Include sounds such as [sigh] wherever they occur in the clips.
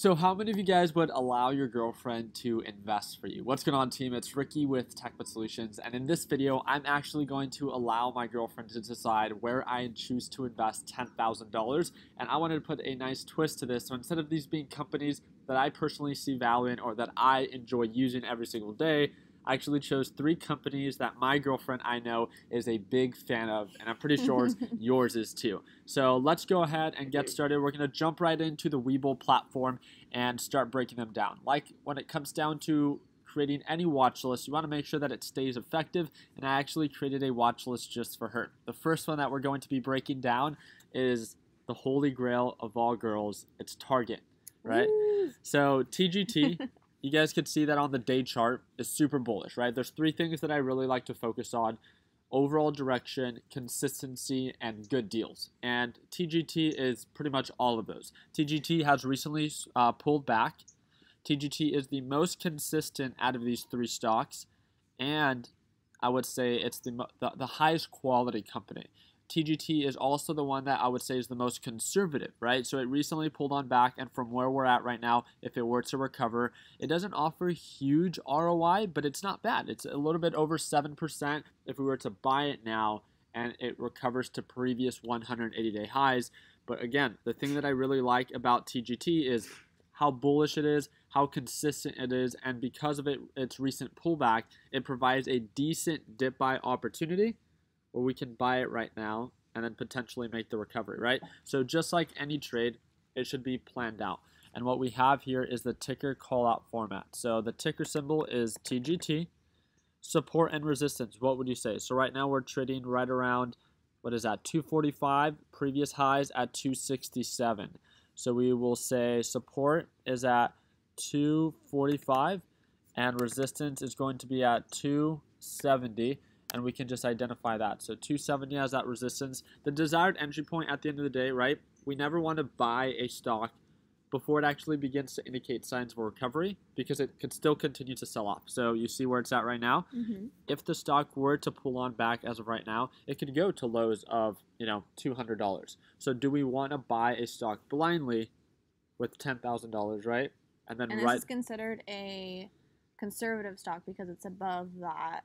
So, how many of you guys would allow your girlfriend to invest for you? What's going on, team? It's Ricky with TechBud Solutions, and in this video, I'm actually going to allow my girlfriend to decide where I choose to invest $10,000. And I wanted to put a nice twist to this. So, instead of these being companies that I personally see value in or that I enjoy using every single day, I actually chose three companies that my girlfriend I know is a big fan of, and I'm pretty sure [laughs] yours is too. So let's go ahead and get started. We're going to jump right into the Webull platform and start breaking them down. Like when it comes down to creating any watch list, you want to make sure that it stays effective, and I actually created a watch list just for her. The first one that we're going to be breaking down is the holy grail of all girls. It's Target, right? So TGT [laughs] you guys can see that on the day chart is super bullish, right? There's three things that I really like to focus on overall direction, consistency, and good deals. And TGT is pretty much all of those. TGT has recently uh, pulled back. TGT is the most consistent out of these three stocks, and I would say it's the, the, the highest quality company. TGT is also the one that I would say is the most conservative, right? So it recently pulled on back, and from where we're at right now, if it were to recover, it doesn't offer huge ROI, but it's not bad. It's a little bit over 7% if we were to buy it now and it recovers to previous 180 day highs. But again, the thing that I really like about TGT is how bullish it is, how consistent it is, and because of it, its recent pullback, it provides a decent dip buy opportunity where we can buy it right now and then potentially make the recovery, right? So just like any trade, it should be planned out. And what we have here is the ticker call out format. So the ticker symbol is TGT. Support and resistance, what would you say? So right now we're trading right around, what is that, 245, previous highs at 267. So we will say support is at 245 and resistance is going to be at 270 and we can just identify that. So 270 has that resistance. The desired entry point at the end of the day, right? We never want to buy a stock before it actually begins to indicate signs of recovery because it could still continue to sell off. So you see where it's at right now. Mm-hmm. If the stock were to pull on back as of right now, it could go to lows of, you know, $200. So do we want to buy a stock blindly with $10,000, right? And then and this right- is considered a conservative stock because it's above that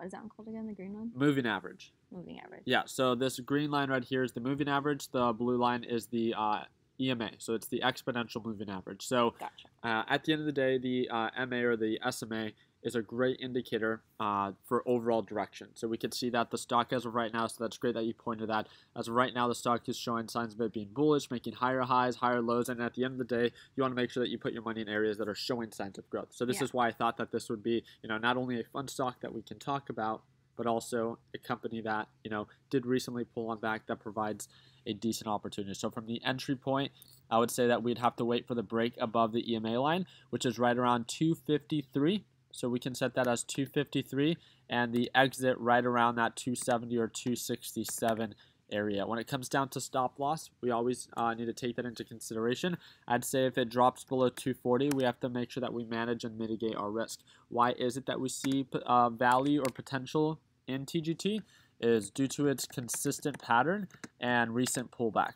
what is that one called again? The green one? Moving average. Moving average. Yeah. So this green line right here is the moving average. The blue line is the uh, EMA. So it's the exponential moving average. So gotcha. uh, at the end of the day, the uh, MA or the SMA is a great indicator uh, for overall direction. So we can see that the stock as of right now, so that's great that you pointed that. As of right now, the stock is showing signs of it being bullish, making higher highs, higher lows, and at the end of the day, you want to make sure that you put your money in areas that are showing signs of growth. So this yeah. is why I thought that this would be, you know, not only a fun stock that we can talk about, but also a company that, you know, did recently pull on back that provides a decent opportunity. So from the entry point, I would say that we'd have to wait for the break above the EMA line, which is right around 253. So we can set that as 253 and the exit right around that 270 or 267 area. When it comes down to stop loss, we always uh, need to take that into consideration. I'd say if it drops below 240, we have to make sure that we manage and mitigate our risk. Why is it that we see uh, value or potential in TGT? Is due to its consistent pattern and recent pullback.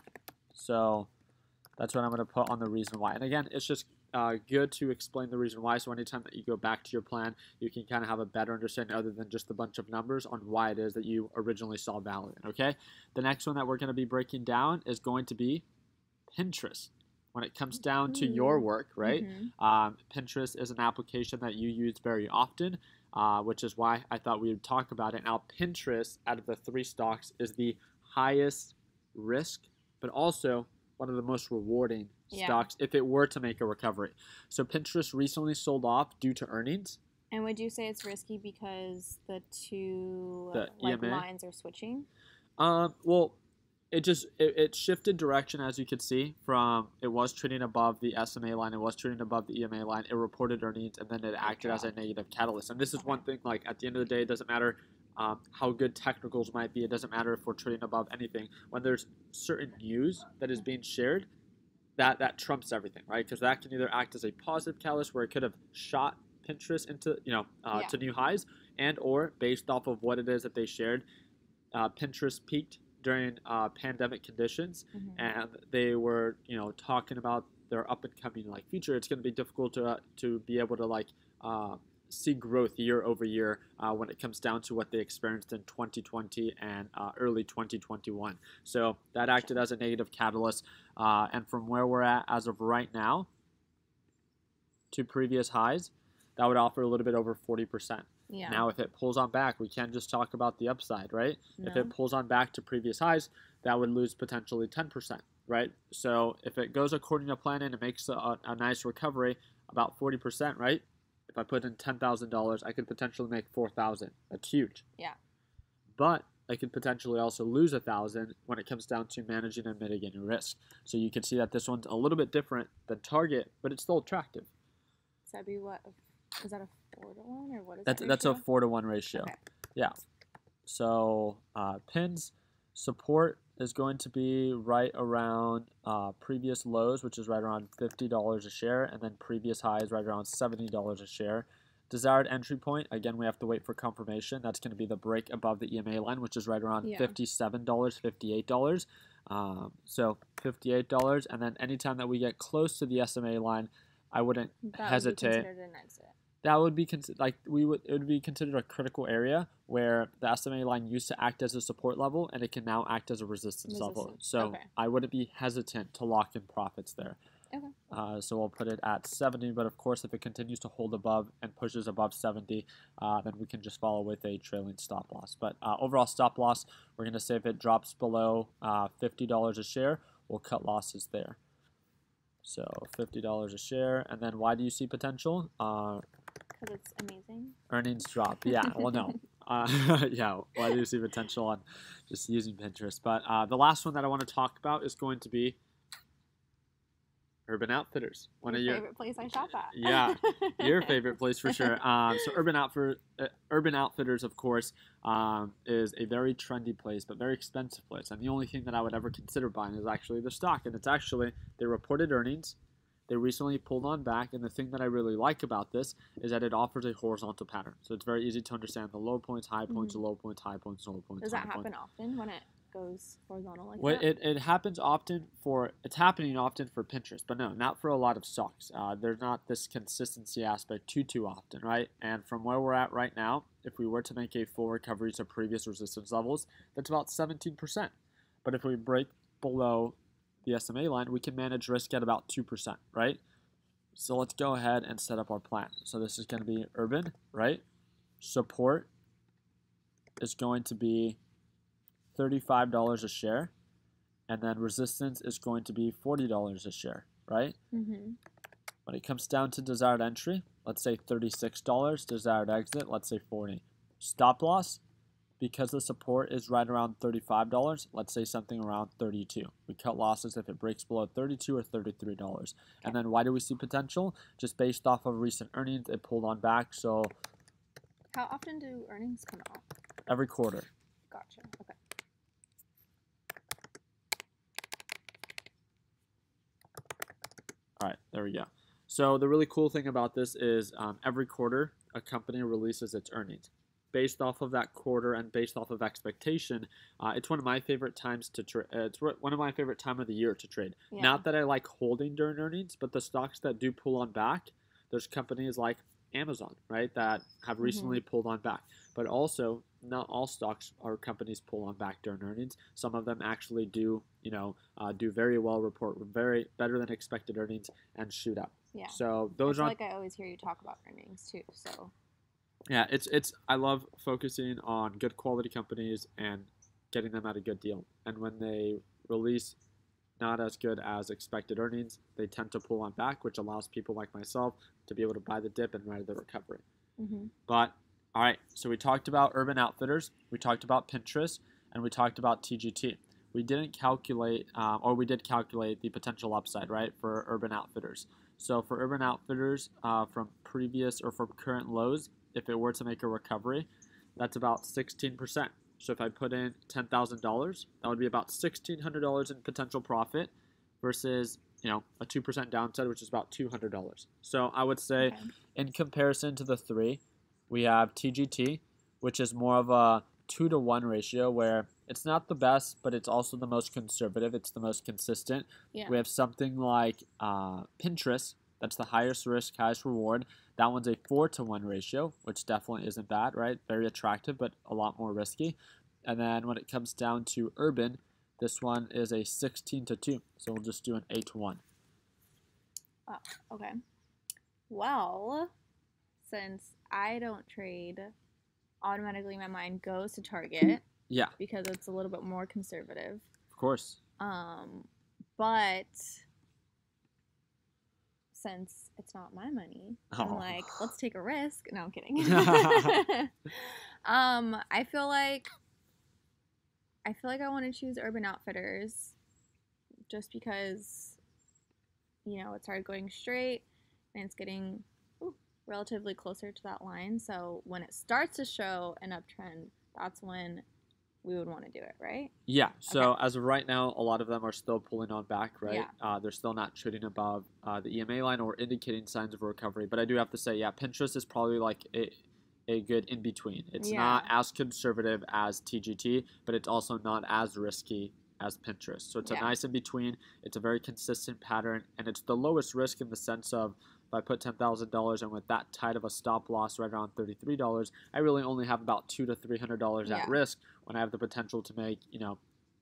So that's what I'm going to put on the reason why. And again, it's just uh, good to explain the reason why. So anytime that you go back to your plan, you can kind of have a better understanding other than just a bunch of numbers on why it is that you originally saw value in. Okay. The next one that we're going to be breaking down is going to be Pinterest. When it comes down to your work, right? Mm-hmm. Um, Pinterest is an application that you use very often, uh, which is why I thought we would talk about it. Now, Pinterest, out of the three stocks, is the highest risk, but also one of the most rewarding yeah. stocks if it were to make a recovery. So Pinterest recently sold off due to earnings. And would you say it's risky because the two the like lines are switching? Um, well, it just it, it, shifted direction as you could see from it was trading above the SMA line, it was trading above the EMA line. It reported earnings and then it acted as a negative catalyst. And this is okay. one thing like at the end of the day, it doesn't matter um, how good technicals might be. It doesn't matter if we're trading above anything. When there's certain news that is being shared, that that trumps everything, right? Because that can either act as a positive catalyst where it could have shot Pinterest into you know uh, yeah. to new highs, and or based off of what it is that they shared, uh, Pinterest peaked during uh, pandemic conditions, mm-hmm. and they were you know talking about their up and coming like future, it's going to be difficult to uh, to be able to like uh, see growth year over year uh, when it comes down to what they experienced in 2020 and uh, early 2021. So that acted as a negative catalyst. Uh, and from where we're at as of right now to previous highs, that would offer a little bit over 40%. Yeah. Now, if it pulls on back, we can't just talk about the upside, right? If it pulls on back to previous highs, that would lose potentially 10%, right? So if it goes according to plan and it makes a, a nice recovery, about 40%, right? If I put in $10,000, I could potentially make 4000 That's huge. Yeah. But I could potentially also lose a 1000 when it comes down to managing and mitigating risk. So you can see that this one's a little bit different than Target, but it's still attractive. So that'd be what? Is that a four to one or what is That's that? that's a 4 to 1 ratio. Okay. Yeah. So uh, pins support is going to be right around uh, previous lows, which is right around fifty dollars a share, and then previous highs right around seventy dollars a share. Desired entry point again, we have to wait for confirmation. That's going to be the break above the EMA line, which is right around Yeah. fifty-seven dollars, fifty-eight dollars. Um, so fifty-eight dollars, and then anytime that we get close to the SMA line, I wouldn't That hesitate. Would be considered an exit. that would be considered like we would it would be considered a critical area where the SMA line used to act as a support level and it can now act as a resistance, level. So okay. I wouldn't be hesitant to lock in profits there. Okay. Uh, so we'll put it at 70, but of course, if it continues to hold above and pushes above 70, uh, then we can just follow with a trailing stop loss. But uh, overall stop loss, we're going to say if it drops below uh, $50 a share, we'll cut losses there. So $50 a share. And then why do you see potential? Because it's amazing. earnings drop. Yeah, well, no. [laughs] Uh, [laughs] yeah, why do you see potential on just using Pinterest? But uh, the last one that I want to talk about is going to be Urban Outfitters. One Your of your favorite place I shop at. Yeah, your [laughs] favorite place for sure. Um, so Urban Outfitter, uh, Urban Outfitters, of course, um, is a very trendy place, but very expensive place. And the only thing that I would ever consider buying is actually the stock. And it's actually they reported earnings. They recently pulled on back, and the thing that I really like about this is that it offers a horizontal pattern. So it's very easy to understand the low points, high points, low points, high points, low points. Does that happen often when it goes horizontal like Well, that? it, it happens often for it's happening often for Pinterest, but no, not for a lot of stocks. Uh, there's not this consistency aspect too too often, right? And from where we're at right now, if we were to make a full recovery to previous resistance levels, that's about 17%. But if we break below the SMA line, we can manage risk at about 2%, right? So let's go ahead and set up our plan. So this is going to be urban, right? Support is going to be $35 a share, and then resistance is going to be $40 a share, right? mm-hmm. When it comes down to desired entry, let's say $36, desired exit, let's say 40. Stop loss, because the support is right around $35, let's say something around 32. We cut losses if it breaks below 32 or $33. And then why do we see potential? Just based off of recent earnings, it pulled on back, so How often do earnings come out? every quarter. Gotcha. Okay. All right, there we go. So the really cool thing about this is um, every quarter a company releases its earnings. Based off of that quarter and based off of expectation, uh, it's one of my favorite times to trade. Uh, it's one of my favorite time of the year to trade. Yeah. Not that I like holding during earnings, but the stocks that do pull on back, there's companies like Amazon, right, that have recently pulled on back. But also, not all stocks or companies pull on back during earnings. Some of them actually do, you know, uh, do very well, report very better than expected earnings, and shoot up. Yeah. So I those feel are like I always hear you talk about earnings too. So yeah, it's it's I love focusing on good quality companies and getting them at a good deal. And when they release not as good as expected earnings, they tend to pull on back, which allows people like myself to be able to buy the dip and ride the recovery. mm-hmm. But all right, so we talked about Urban Outfitters, we talked about Pinterest, and we talked about TGT. We didn't calculate, um, or we did calculate the potential upside, right, for Urban Outfitters. So for Urban Outfitters, uh, from previous or from current lows, if it were to make a recovery, that's about 16%. So if I put in $10,000, that would be about $1,600 in potential profit versus, you know, a 2% downside, which is about $200. So I would say Okay. in comparison to the three, we have TGT, which is more of a two to one ratio, where It's not the best, but it's also the most conservative. It's the most consistent. Yeah. We have something like uh, Pinterest. That's the highest risk, highest reward. That one's a four to one ratio, which definitely isn't bad, right? Very attractive, but a lot more risky. And then when it comes down to Urban, this one is a 16 to 2. So we'll just do an 8 to 1. Okay. Well, since I don't trade, automatically my mind goes to Target Yeah, because it's a little bit more conservative. of course. Um, but since it's not my money, I'm Oh. like, let's take a risk. No, I'm kidding. [laughs] [laughs] um, I feel like I feel like I want to choose Urban Outfitters just because you know, it started going straight and it's getting ooh, relatively closer to that line. So when it starts to show an uptrend, that's when we would want to do it, right? Yeah. So as of right now, a lot of them are still pulling on back, right? Yeah. Uh, they're still not trading above uh, the EMA line or indicating signs of recovery. But I do have to say, yeah, Pinterest is probably like a, a good in between. It's Yeah. not as conservative as TGT, but it's also not as risky as Pinterest. So it's a nice in between. It's a very consistent pattern, and it's the lowest risk in the sense of if I put ten thousand dollars and with that tight of a stop loss right around thirty three dollars, I really only have about two to three hundred dollars Yeah. at risk when I have the potential to make you know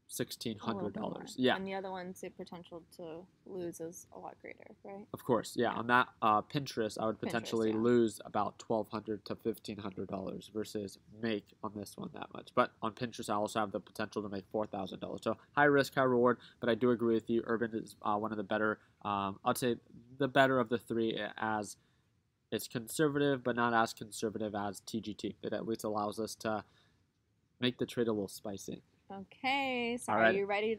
sixteen hundred dollars. Yeah, And the other one's the potential to lose is a lot greater, right? of course. Yeah, Yeah. on that uh, Pinterest, I would Pinterest, potentially yeah. lose about twelve hundred to fifteen hundred dollars versus make on this one that much. But on Pinterest, I also have the potential to make four thousand dollars. So high risk, high reward. But I do agree with you. Urban is uh, one of the better. Um, I'd say the better of the three as it's conservative, but not as conservative as TGT. It at least allows us to make the trade a little spicy. Okay, so are Alright. you ready to